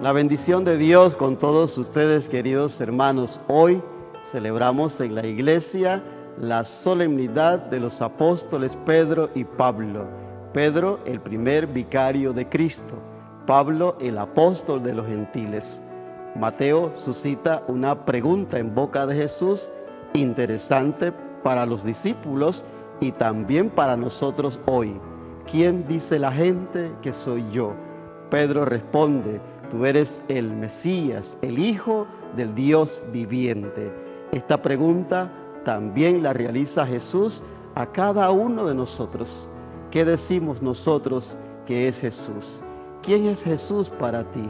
La bendición de Dios con todos ustedes, queridos hermanos. Hoy celebramos en la iglesia la solemnidad de los apóstoles Pedro y Pablo. Pedro, el primer vicario de Cristo. Pablo, el apóstol de los gentiles. Mateo suscita una pregunta en boca de Jesús interesante para los discípulos y también para nosotros hoy. ¿Quién dice la gente que soy yo? Pedro responde, Tú eres el Mesías, el Hijo del Dios viviente. Esta pregunta también la realiza Jesús a cada uno de nosotros. ¿Qué decimos nosotros que es Jesús? ¿Quién es Jesús para ti?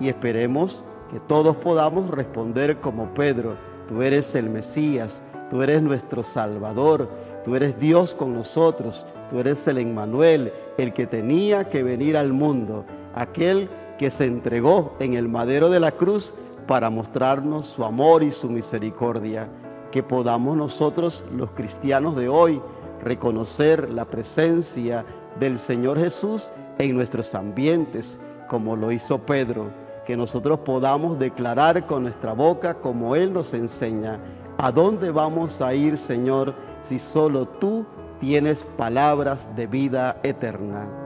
Y esperemos que todos podamos responder como Pedro, tú eres el Mesías, tú eres nuestro Salvador, tú eres Dios con nosotros, tú eres el Emmanuel, el que tenía que venir al mundo, aquel que se entregó en el madero de la cruz para mostrarnos su amor y su misericordia. Que podamos nosotros, los cristianos de hoy, reconocer la presencia del Señor Jesús en nuestros ambientes, como lo hizo Pedro. Que nosotros podamos declarar con nuestra boca, como Él nos enseña, ¿a dónde vamos a ir, Señor, si solo tú tienes palabras de vida eterna?